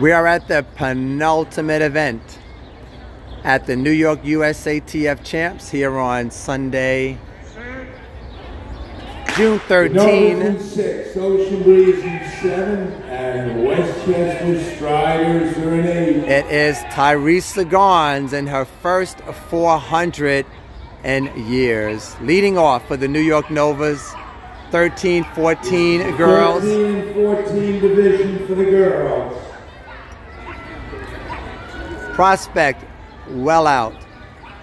We are at the penultimate event at the New York USATF Champs here on Sunday, June 13. six, Ocean Breeze in seven, and Westchester Striders are in eight. It is Tyrese Gons in her first 400 in years. Leading off for the New York Novas, 13-14 girls. 13-14 division for the girls. Prospect, well out.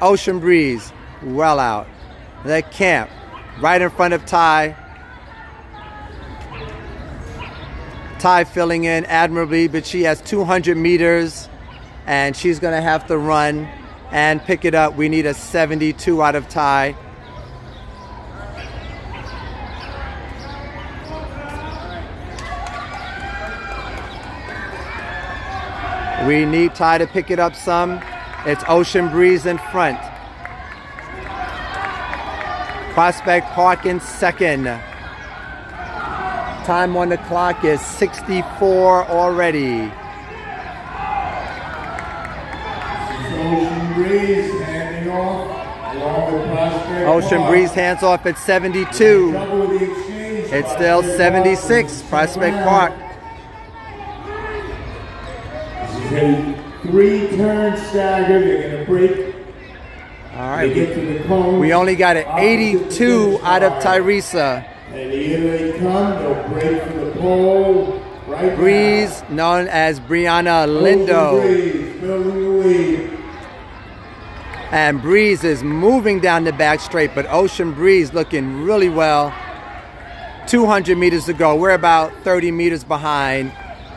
Ocean Breeze, well out. The camp, right in front of Ty. Ty filling in admirably, but she has 200 meters and she's to have to run and pick it up. We need a 72 out of Ty. We need Ty to pick it up some. It's Ocean Breeze in front. Prospect Park in second. Time on the clock is 64 already. Ocean Breeze handing off along with Prospect Ocean Park. Breeze hands off at 72. Trouble with the exchange. It's still 76, Prospect Park. This a three-turn stagger. They're going to break. All They get to the cone. We only got an 82 out of Tyreesa. And here they come. They'll break for the pole. Right now. Breeze, known as Brianna Lindo. Breeze building the lead. And Breeze is moving down the back straight, but Ocean Breeze looking really well. 200 meters to go. We're about 30 meters behind.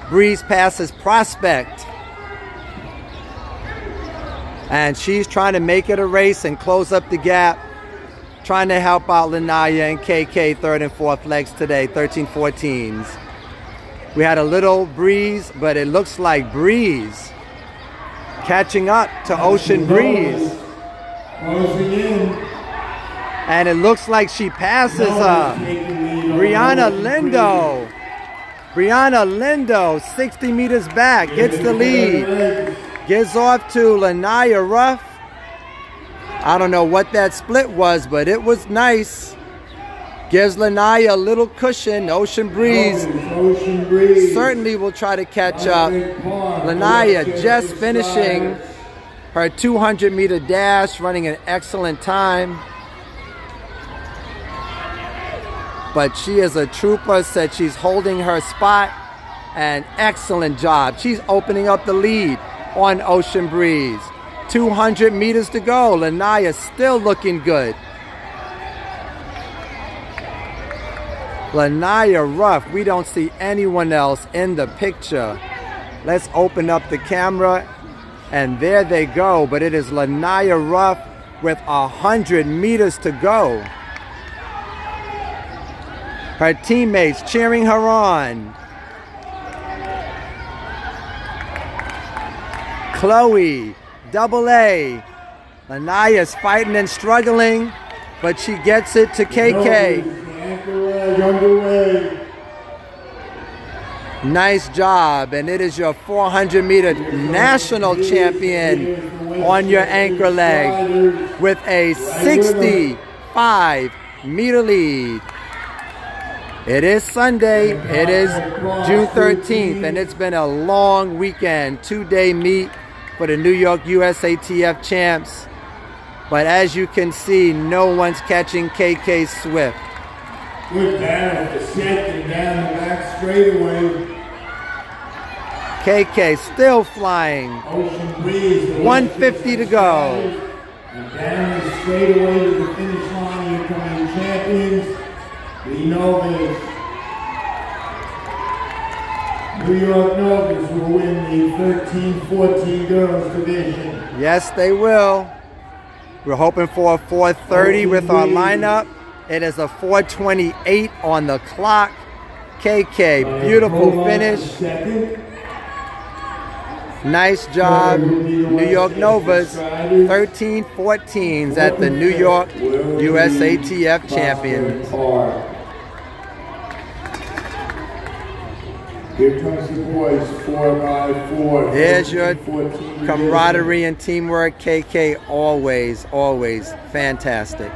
Breeze passes Prospect. And she's trying to make it a race and close up the gap. Trying to help out Lanaya and KK third and fourth legs today, 13 14s. We had a little breeze, but it looks like Breeze catching up to Ocean Breeze. And it looks like she passes her. Brianna Lindo. Brianna Lindo, 60 meters back, gets the lead. Gives off to Lanaya Ruff. I don't know what that split was, but it was nice. Gives Lanaya a little cushion. Ocean Breeze Ocean Breeze. certainly will try to catch up. Lanaya just finishing her 200 meter dash, running an excellent time. But she is a trooper, said she's holding her spot. An excellent job. She's opening up the lead on Ocean Breeze. 200 meters to go. Lanaya still looking good. Lanaya Ruff, we don't see anyone else in the picture. Let's open up the camera and there they go. But it is Lanaya Ruff with a hundred meters to go. Her teammates cheering her on. Chloe, double A. Lanaya's fighting and struggling, but she gets it to KK. Anchor leg underway. Nice job, and it is your 400 meter national champion on your anchor leg with a 65 meter lead. It is Sunday, it is June 13th, and it's been a long weekend, two day meet for the New York USATF champs. But as you can see, no one's catching KK Swift. Good battle for second down the back straightaway. KK still flying. Ocean Breeze. 150 to go. And down the straightaway to the finish line. Here come the champions. The Novas. New York Novas will win the 13-14 girls division. Yes, they will. We're hoping for a 430 with our lineup. It is a 428 on the clock. KK, beautiful Hold finish. Nice job. New York Novas, 13 14s at the New York USATF champions. Here comes the boys, four by four. There's your 14 camaraderie and teamwork, KK. Always, always fantastic.